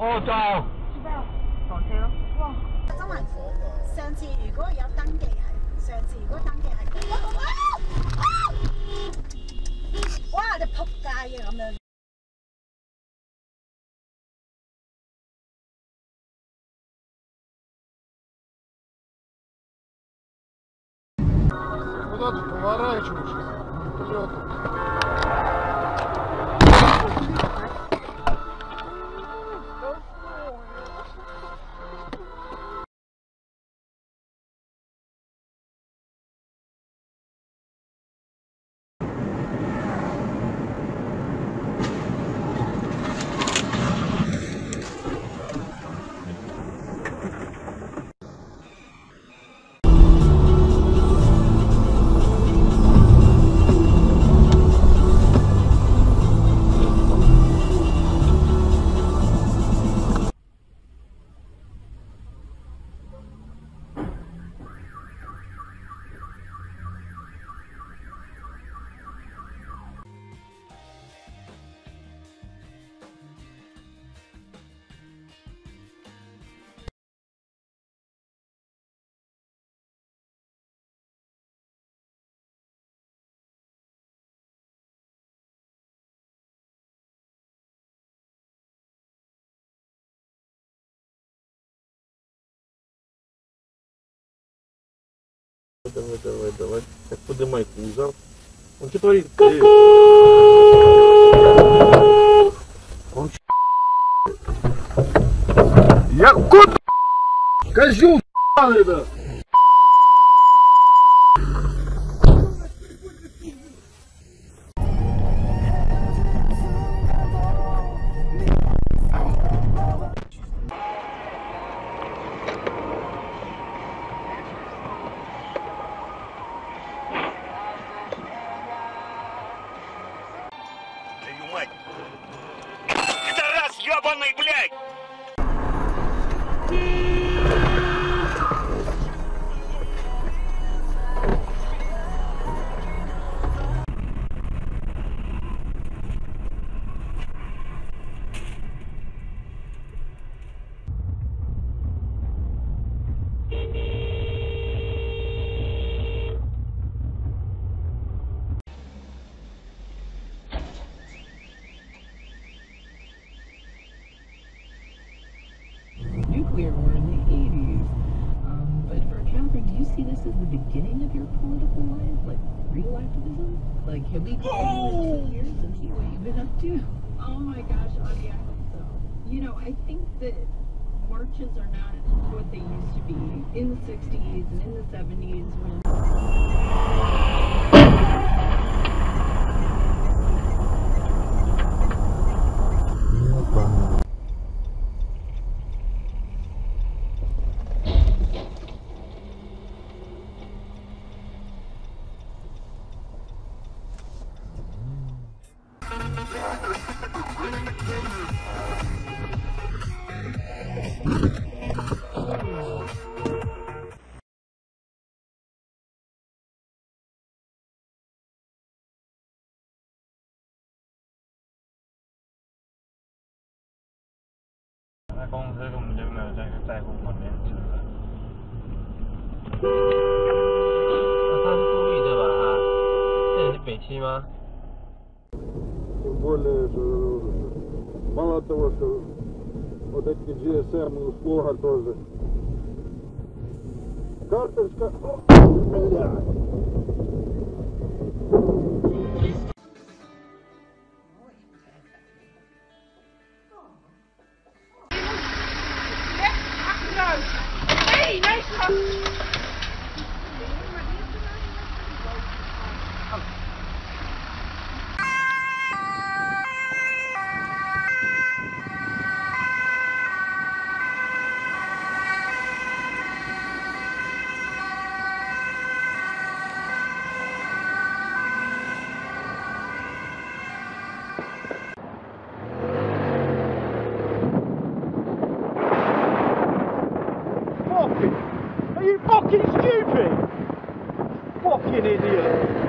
哦就，房车咯，哇，真系火喎！上次如果有登记系，上次如果登记系，哇，你扑街嘅咁样。давай, давай, давай. Так, поднимай кузов. Он что творит? Он что? Я кот! Козел, это! see this as the beginning of your political life, like real activism? Like, have we been oh! two years and see what you've been up to? Oh my gosh, oh, Audie, I hope so. You know, I think that marches are not what they used to be in the 60s and in the 70s when. 在公司根本就没有在在乎我面子。他是故意的吧？这里是北汽吗？вот эти GSM и услуга ну, тоже. Карточка. Бля. Hey, nice one! bem. Pô, que